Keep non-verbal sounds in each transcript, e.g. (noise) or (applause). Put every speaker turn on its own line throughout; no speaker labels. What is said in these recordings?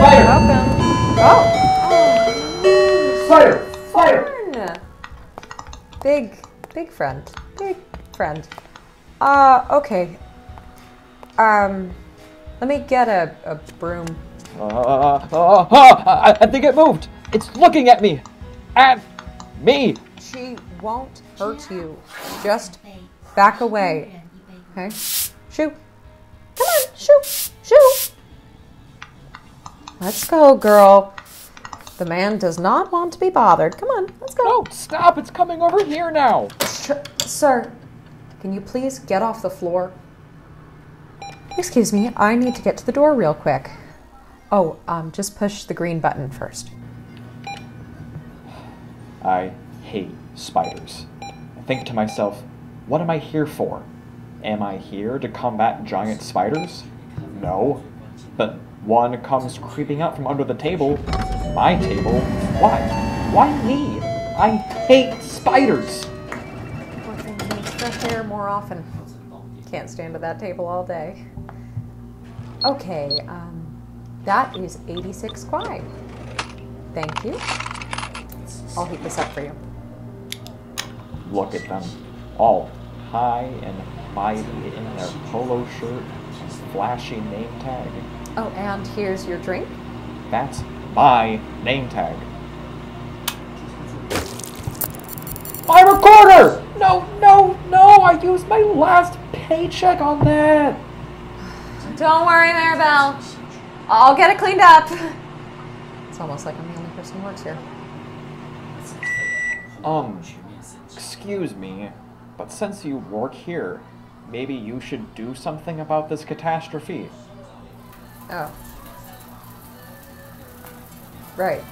Spider!
Welcome. Oh.
Spider!
Fun. Big, big friend. Big friend. Uh, okay. Um, let me get a, a broom.
Uh, uh, uh, I, I think it moved. It's looking at me. At me.
She won't hurt you. Just back away. Okay? Shoot. Come on, shoo, shoo. Let's go, girl. The man does not want to be bothered. Come on, let's go.
No, stop. It's coming over here now.
Sh- sir, can you please get off the floor? Excuse me, I need to get to the door real quick. Oh, um, just push the green button first.
I hate spiders. I think to myself, what am I here for? Am I here to combat giant spiders? No. But one comes creeping out from under the table. My table? Why? Why me? I hate spiders!
Poor thing needs fresh air more often. Can't stand at that table all day. Okay, um, that is 86 kwai. Thank you. I'll heat this up for you.
Look at them. All high and mighty in their polo shirt and flashy name tag.
Oh, and here's your drink.
That's my name tag. My recorder! No, no, no! I used my last paycheck on that!
Don't worry, Maribel. I'll get it cleaned up. It's almost like I'm the only person who works here.
Um, excuse me, but since you work here, maybe you should do something about this catastrophe.
Oh. Right.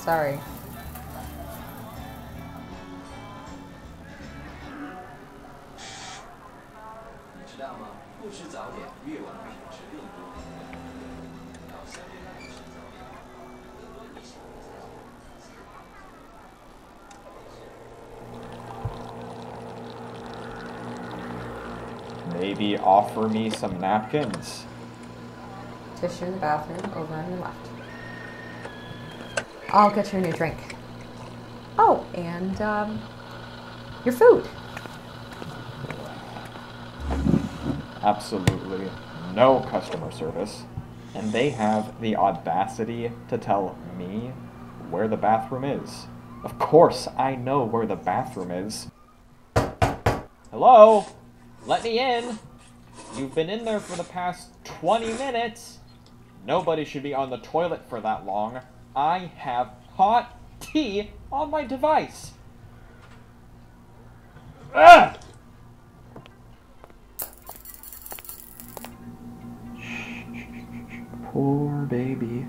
Sorry.
Maybe offer me some napkins.
Tissue in the bathroom over on your left. I'll get you a new drink. Oh, and um, your food.
Absolutely no customer service. And they have the audacity to tell me where the bathroom is. Of course, I know where the bathroom is. Hello? Let me in. You've been in there for the past 20 minutes. Nobody should be on the toilet for that long. I have hot tea on my device. Ugh! Poor baby.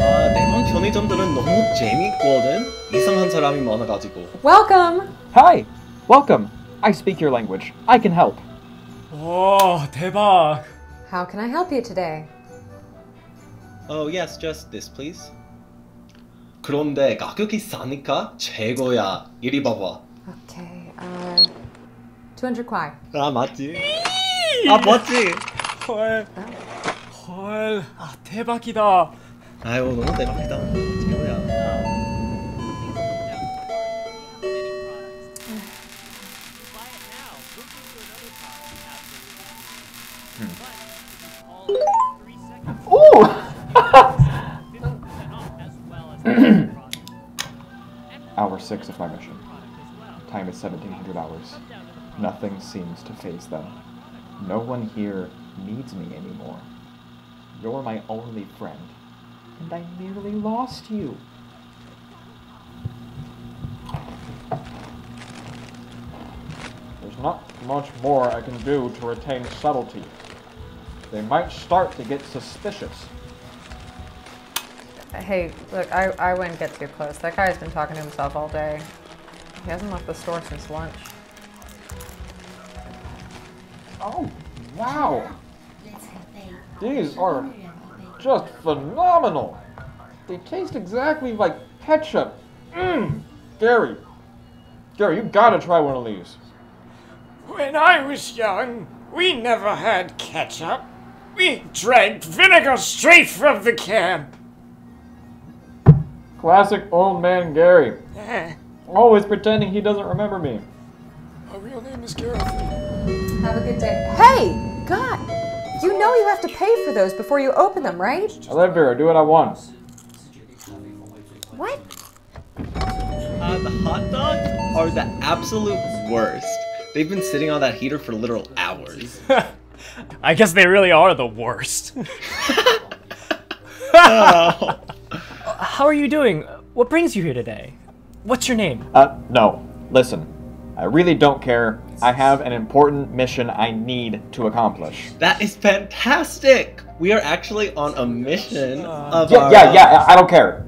아, 대만 편의점들은 너무 재밌거든. 이상한 사람이 많아가지고.
Welcome.
Hi! Welcome! I speak your language. I can help.
와 대박
How can I help you today?
Oh yes, just this please. 그런데 가격이 싸니까 최고야. 이리 봐봐.
Okay. Uh, 200 kwai.
아 맞지? 아 맞지?
헐 헐, 아 대박이다
아유 너무 대박이다.
Six of my mission. Time is 1700 hours. Nothing seems to phase them. No one here needs me anymore. You're my only friend, and I nearly lost you. There's not much more I can do to retain subtlety. They might start to get suspicious.
Hey, look, I, I wouldn't get too close. That guy's been talking to himself all day. He hasn't left the store since lunch.
Oh, wow! These are just phenomenal! They taste exactly like ketchup. Mmm, Gary. Gary, you gotta try one of these.
When I was young, we never had ketchup. We drank vinegar straight from the can.
Classic old man Gary. Always pretending he doesn't remember me.
my real name is Gary.
Have a good day. Hey, God! You know you have to pay for those before you open them, right?
I live here, I do what I want.
What?
Uh, the hot dogs are the absolute worst. They've been sitting on that heater for literal hours. (laughs)
I guess they really are the worst. (laughs) (laughs)
Oh.
How are you doing? What brings you here today? What's your name?
Uh, no. Listen. I really don't care. I have an important mission I need to accomplish.
That is fantastic! We are actually on a mission of
Yeah,
our
yeah, yeah, I don't care.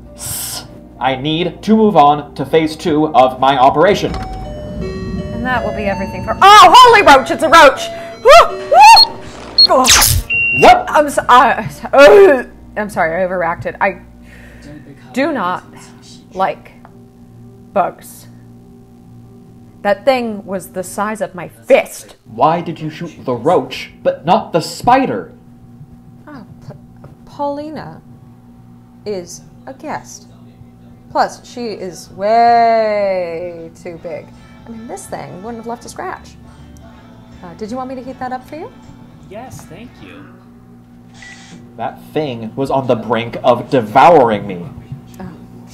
I need to move on to phase two of my operation.
And that will be everything for. Oh, holy roach! It's a roach! Woo! Woo! Oh,
What?
I'm so, uh, uh, I'm sorry, I overreacted. I do not like bugs. That thing was the size of my fist.
Why did you shoot the roach, but not the spider?
Oh, P- Paulina is a guest. Plus, she is way too big. I mean, this thing wouldn't have left a scratch. Uh, did you want me to heat that up for you?
Yes, thank you.
That thing was on the brink of devouring me.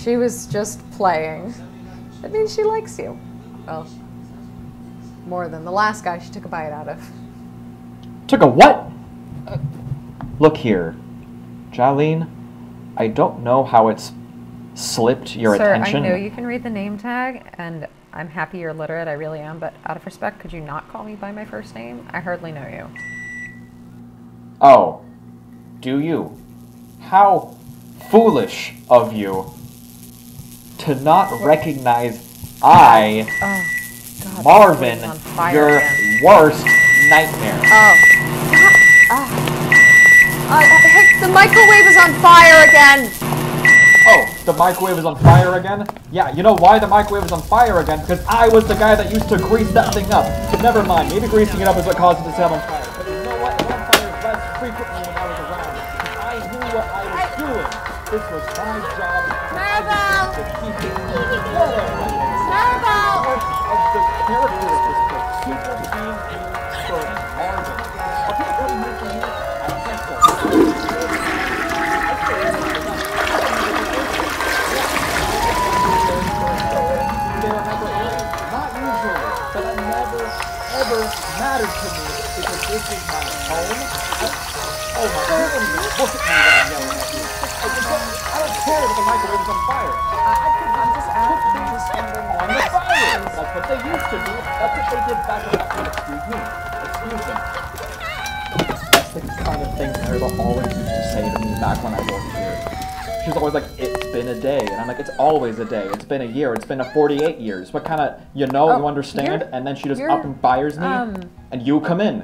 She was just playing. That means she likes you. Well, more than the last guy she took a bite out of.
Took a what? Uh, look here. Jialin, I don't know how it's slipped your
Sir,
attention.
I know you can read the name tag, and I'm happy you're literate. I really am. But out of respect, could you not call me by my first name? I hardly know you.
Oh, do you? How foolish of you to not recognize I,
Oh, God.
Marvin,
this is on fire
your
again.
worst nightmare.
Oh. Ah. Uh, hey, the microwave is on fire again.
Oh, the microwave is on fire again? Yeah, you know why the microwave is on fire again? Because I was the guy that used to grease that thing up. Never mind, maybe greasing it up is what caused it to set on fire. But you know what? It on fire less frequently when I was around. I knew what I was doing. This was my job. Of the character of this super for? I don't usually, but never, ever to me because this is my home. I- oh don't, care that the microwave is on fire. I, I That's what they did back I Excuse me. Excuse me. That's the kind of thing Maribel always used to say to me back when I worked here. She's always like, it's been a day. And I'm like, it's always a day. It's been a year. It's been a 48 years. What kind of, you know,
Oh,
you understand? And then she just up and fires me.
um,
and you come in.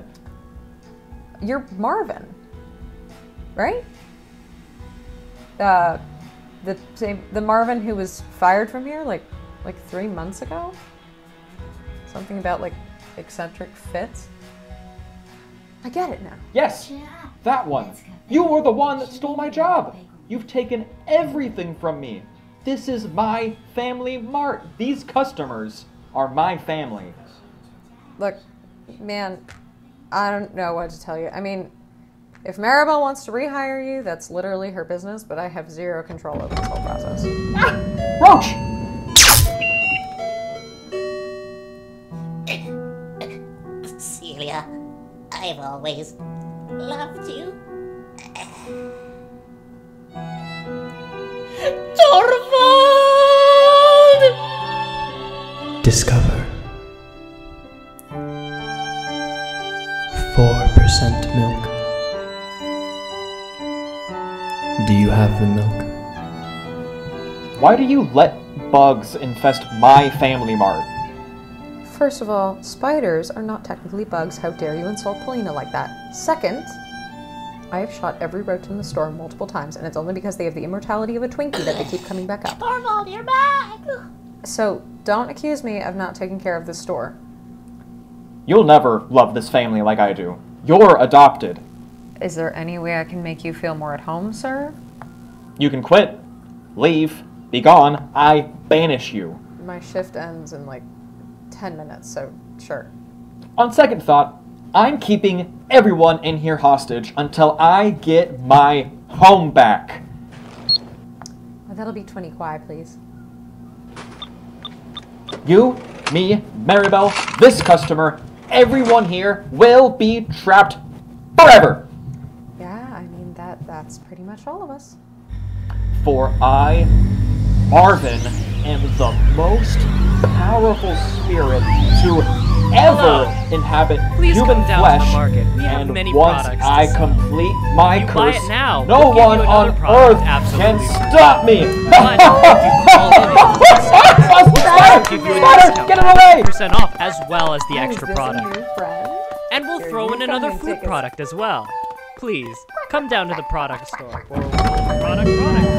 You're Marvin, right? Uh, the same, the Marvin who was fired from here like like three months ago. Something about like eccentric fits. I get it now.
Yes, that one. You were the one that stole my job. You've taken everything from me. This is my family mart. These customers are my family.
Look, man, I don't know what to tell you. I mean, if Maribel wants to rehire you, that's literally her business, but I have zero control over this whole process.
Ah!
Roach! I've always loved you. Torvald!
Discover 4% milk. Do you have the milk?
Why do you let bugs infest my family mart?
First of all, spiders are not technically bugs. How dare you insult Polina like that? Second, I have shot every roach in the store multiple times, and it's only because they have the immortality of a Twinkie that they keep coming back up.
Torvald, you're back!
So don't accuse me of not taking care of the store.
You'll never love this family like I do. You're adopted.
Is there any way I can make you feel more at home, sir?
You can quit, leave, be gone. I banish you.
My shift ends in like 10 minutes, so sure.
On second thought, I'm keeping everyone in here hostage until I get my home back.
That'll be 20 kwai, please.
You, me, Maribel, this customer, everyone here will be trapped forever.
Yeah, I mean that that's pretty much all of us.
For I, Marvin, am the most powerful spirit to ever
Hello.
inhabit
Please
human
come down
flesh.
to the market. We have
and
many
once
products to
I
sell.
complete my
You buy
curse,
it now.
no
We'll give
one
you
on
another product
earth
absolutely
can
free.
stop me.
But if you call in,
Spider,
give you a
Spider,
discount.
get it away!
percent off as well as the
Oh,
extra
is this
product.
a new friend?
And we'll
Here,
throw
you
in
come
another
and
food
take a-
product as well. Please, come down to the product store. Or (laughs) product, product, product.